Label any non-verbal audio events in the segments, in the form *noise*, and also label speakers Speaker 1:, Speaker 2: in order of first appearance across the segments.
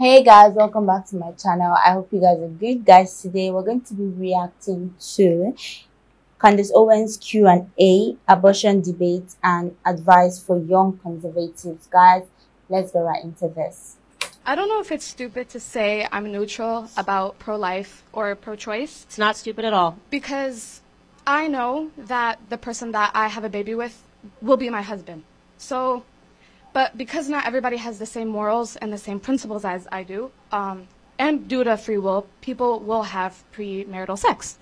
Speaker 1: Hey guys, welcome back to my channel. I hope you guys are good. Guys, today we're going to be reacting to Candace Owens Q&A, abortion debate, and advice for young conservatives. Guys, let's go right into this.
Speaker 2: I don't know if it's stupid to say I'm neutral about pro-life or pro-choice.
Speaker 3: It's not stupid at all.
Speaker 2: Because I know that the person that I have a baby with will be my husband. So but because not everybody has the same morals and the same principles as I do, um, and due to free will, people will have premarital sex.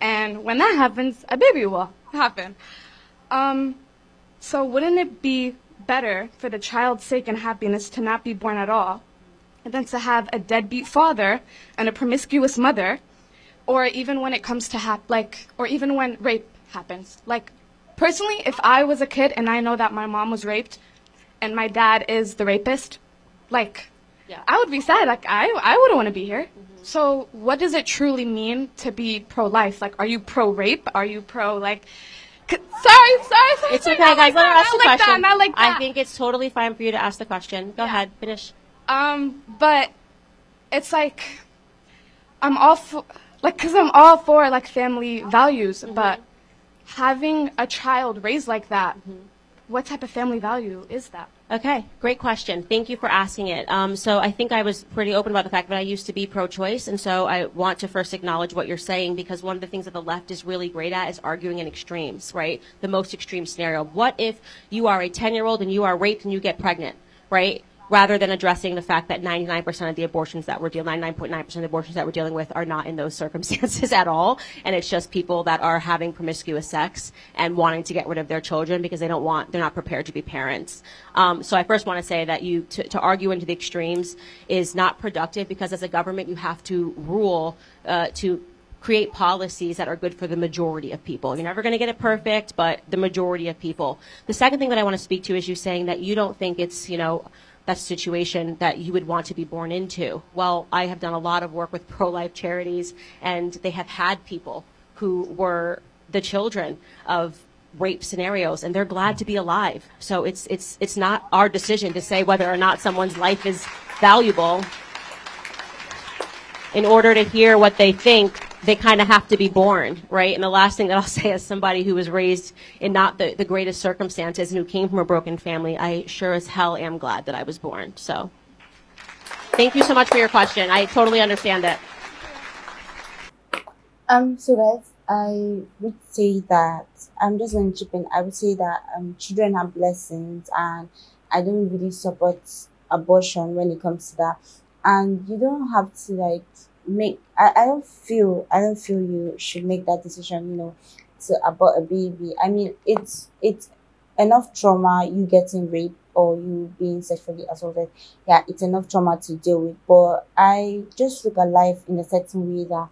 Speaker 2: And when that happens, a baby will happen. Um, so wouldn't it be better for the child's sake and happiness to not be born at all than to have a deadbeat father and a promiscuous mother, or even when it comes to hap- like, or even when rape happens. Like, personally, if I was a kid and I know that my mom was raped, and my dad is the rapist, like, yeah. I would be sad. Like, I, I wouldn't want to be here. Mm-hmm. So, what does it truly mean to be pro life? Like, are you pro rape? Are you pro, like, sorry, sorry, sorry.
Speaker 3: It's okay, guys. Like let her ask the
Speaker 2: like
Speaker 3: question.
Speaker 2: That, like
Speaker 3: I think it's totally fine for you to ask the question. Go yeah. ahead, finish.
Speaker 2: Um, but it's like, I'm all for, like, cause I'm all for, like, family values, mm-hmm. but having a child raised like that, mm-hmm what type of family value is that?
Speaker 3: Okay, great question. Thank you for asking it. Um, so I think I was pretty open about the fact that I used to be pro-choice, and so I want to first acknowledge what you're saying because one of the things that the left is really great at is arguing in extremes, right? The most extreme scenario. What if you are a 10-year-old and you are raped and you get pregnant, right? Rather than addressing the fact that 99% of the abortions that we're dealing, 99.9% of the abortions that we're dealing with are not in those circumstances *laughs* at all. And it's just people that are having promiscuous sex and wanting to get rid of their children because they don't want, they're not prepared to be parents. Um, so I first want to say that you, to, to, argue into the extremes is not productive because as a government you have to rule, uh, to create policies that are good for the majority of people. You're never going to get it perfect, but the majority of people. The second thing that I want to speak to is you saying that you don't think it's, you know, that's a situation that you would want to be born into. Well, I have done a lot of work with pro-life charities, and they have had people who were the children of rape scenarios and they're glad to be alive. So it's it's it's not our decision to say whether or not someone's life is valuable in order to hear what they think they kind of have to be born, right? And the last thing that I'll *laughs* say as somebody who was raised in not the, the greatest circumstances and who came from a broken family, I sure as hell am glad that I was born. So thank you so much for your question. I totally understand it.
Speaker 1: Um, so guys, I would say that I'm just going to chip in. I would say that um, children are blessings, and I don't really support abortion when it comes to that. And you don't have to like make I, I don't feel I don't feel you should make that decision, you know, to abort a baby. I mean it's it's enough trauma you getting raped or you being sexually assaulted. Yeah, it's enough trauma to deal with. But I just look at life in a certain way that,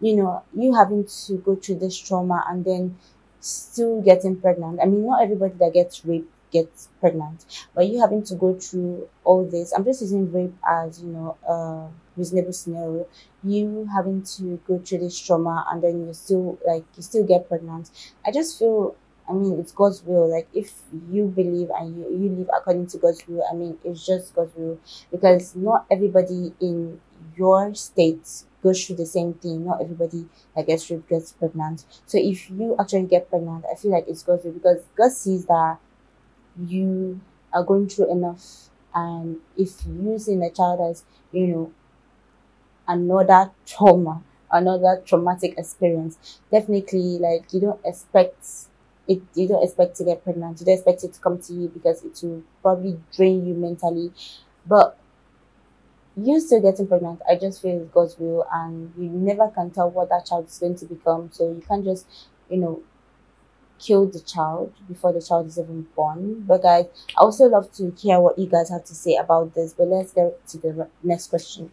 Speaker 1: you know, you having to go through this trauma and then still getting pregnant. I mean not everybody that gets raped gets pregnant. But you having to go through all this, I'm just using rape as, you know, a reasonable scenario. You having to go through this trauma and then you still, like, you still get pregnant. I just feel, I mean, it's God's will. Like, if you believe and you, you live according to God's will, I mean, it's just God's will. Because not everybody in your state goes through the same thing. Not everybody that gets raped gets pregnant. So if you actually get pregnant, I feel like it's God's will because God sees that you are going through enough and if you using a child as you know another trauma another traumatic experience definitely like you don't expect it you don't expect to get pregnant you don't expect it to come to you because it will probably drain you mentally but you still getting pregnant i just feel it's god's will and you never can tell what that child is going to become so you can't just you know kill the child before the child is even born. But guys, I also love to hear what you guys have to say about this. But let's get to the next question.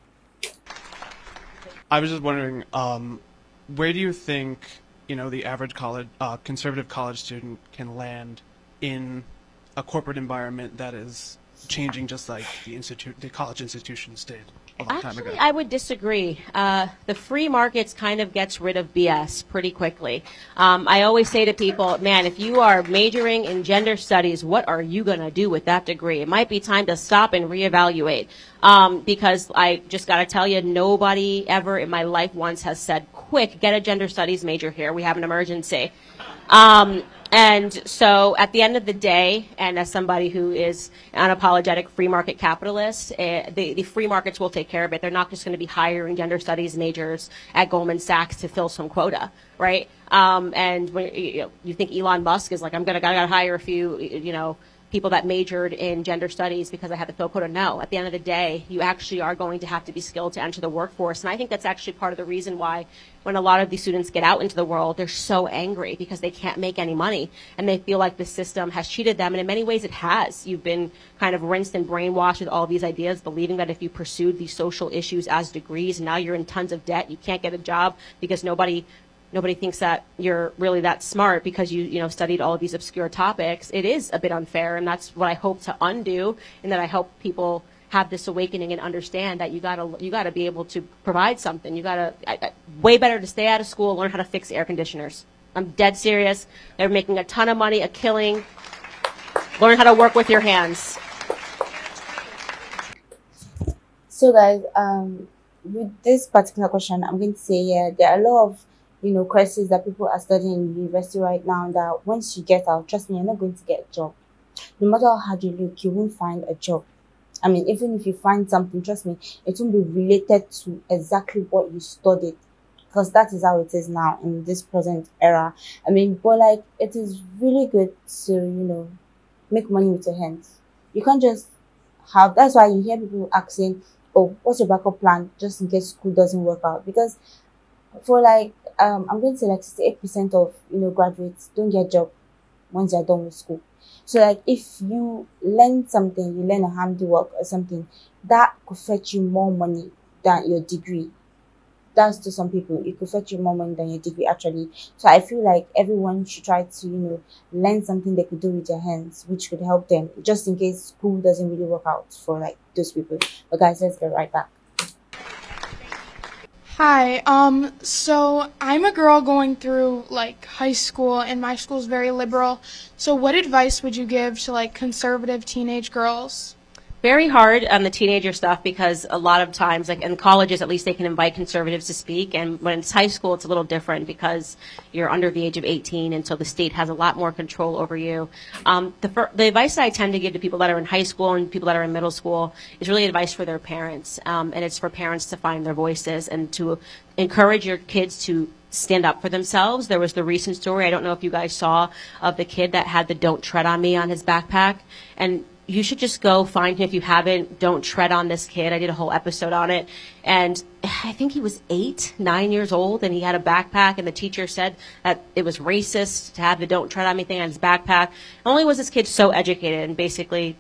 Speaker 4: I was just wondering, um, where do you think you know the average college uh, conservative college student can land in a corporate environment that is changing just like the institute the college institutions did?
Speaker 3: Actually. I would disagree. Uh, the free markets kind of gets rid of BS pretty quickly. Um, I always say to people, man, if you are majoring in gender studies, what are you going to do with that degree? It might be time to stop and reevaluate. Um, because I just got to tell you, nobody ever in my life once has said, quick, get a gender studies major here. We have an emergency. Um, and so at the end of the day, and as somebody who is an unapologetic free market capitalist, uh, the, the free markets will take care of it. They're not just going to be hiring gender studies majors at Goldman Sachs to fill some quota, right? Um, and when you, know, you think Elon Musk is like, I'm going to hire a few, you know, people that majored in gender studies because I had the fill quota. No, at the end of the day, you actually are going to have to be skilled to enter the workforce. And I think that's actually part of the reason why when a lot of these students get out into the world, they're so angry because they can't make any money and they feel like the system has cheated them. And in many ways it has. You've been kind of rinsed and brainwashed with all these ideas, believing that if you pursued these social issues as degrees, now you're in tons of debt, you can't get a job because nobody nobody thinks that you're really that smart because you you know studied all of these obscure topics. It is a bit unfair and that's what i hope to undo and that i hope people have this awakening and understand that you gotta you gotta be able to provide something. You gotta way better to stay out of school learn how to fix air conditioners. I'm dead serious. They're making a ton of money a killing. Learn how to work with your hands.
Speaker 1: So guys, um, with this particular question, I'm going to say yeah, there are a lot of you know courses that people are studying in university right now that once you get out, trust me, you're not going to get a job. No matter how hard you look, you won't find a job. I mean, even if you find something, trust me, it won't be related to exactly what you studied. Because that is how it is now in this present era. I mean, but like, it is really good to, you know, make money with your hands. You can't just have, that's why you hear people asking, oh, what's your backup plan just in case school doesn't work out? Because for like, um, I'm going to say like 68% of, you know, graduates don't get a job once they're done with school. So like if you learn something, you learn a handiwork or something, that could fetch you more money than your degree. That's to some people. It could fetch you more money than your degree actually. So I feel like everyone should try to, you know, learn something they could do with their hands, which could help them just in case school doesn't really work out for like those people. But guys, let's get right back.
Speaker 5: Hi, um, so I'm a girl going through like high school and my school's very liberal. So what advice would you give to like conservative teenage girls?
Speaker 3: Very hard on the teenager stuff because a lot of times, like in colleges, at least they can invite conservatives to speak. And when it's high school, it's a little different because you're under the age of 18, and so the state has a lot more control over you. Um, the, the advice I tend to give to people that are in high school and people that are in middle school is really advice for their parents, um, and it's for parents to find their voices and to encourage your kids to stand up for themselves. There was the recent story, I don't know if you guys saw, of the kid that had the Don't Tread on Me on his backpack. And you should just go find him if you haven't. Don't tread on this kid. I did a whole episode on it. And I think he was eight, nine years old, and he had a backpack, and the teacher said that it was racist to have the don't tread on me thing on his backpack. Not only was this kid so educated and basically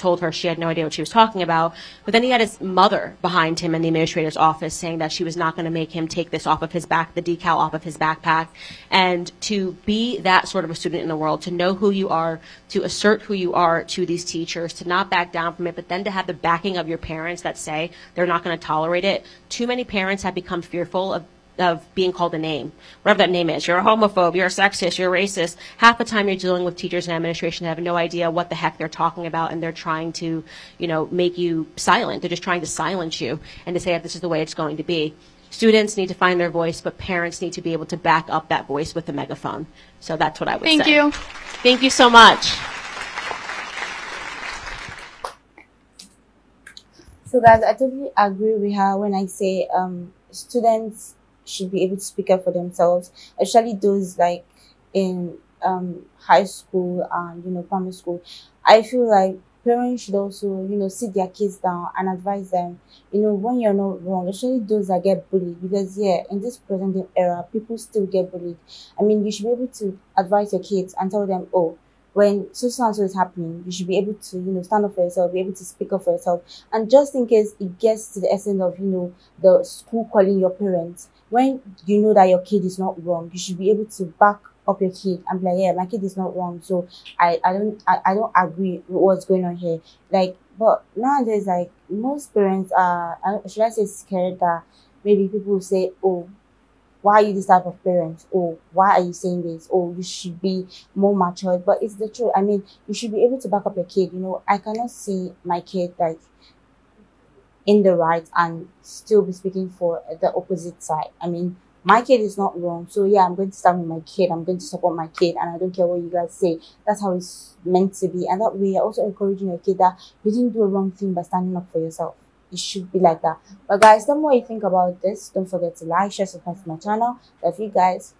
Speaker 3: told her she had no idea what she was talking about. But then he had his mother behind him in the administrator's office saying that she was not going to make him take this off of his back, the decal off of his backpack. And to be that sort of a student in the world, to know who you are, to assert who you are to these teachers, to not back down from it, but then to have the backing of your parents that say they're not going to tolerate it. Too many parents have become fearful of of being called a name, whatever that name is. You're a homophobe, you're a sexist, you're a racist. Half the time you're dealing with teachers and administration that have no idea what the heck they're talking about and they're trying to, you know, make you silent. They're just trying to silence you and to say that this is the way it's going to be. Students need to find their voice, but parents need to be able to back up that voice with a megaphone. So that's what I would
Speaker 5: Thank
Speaker 3: say.
Speaker 5: Thank you.
Speaker 3: Thank you so much.
Speaker 1: So guys, I totally agree with her when I say um students should be able to speak up for themselves, especially those like in um high school and you know primary school. I feel like parents should also you know sit their kids down and advise them you know when you're not wrong especially those that get bullied because yeah in this present era people still get bullied i mean you should be able to advise your kids and tell them oh when so and so is happening, you should be able to, you know, stand up for yourself, be able to speak up for yourself. And just in case it gets to the essence of, you know, the school calling your parents, when you know that your kid is not wrong, you should be able to back up your kid and be like, yeah, my kid is not wrong. So I, I don't I, I don't agree with what's going on here. Like but nowadays like most parents are, should I say, scared that maybe people say, oh, why are you this type of parent? Or why are you saying this? Or you should be more matured. But it's the truth. I mean, you should be able to back up your kid. You know, I cannot see my kid like in the right and still be speaking for the opposite side. I mean, my kid is not wrong. So yeah, I'm going to stand with my kid. I'm going to support my kid and I don't care what you guys say. That's how it's meant to be. And that way you're also encouraging your kid that you didn't do a wrong thing by standing up for yourself. It should be like that. But guys, the more you think about this, don't forget to like, share, subscribe to my channel. Love you guys.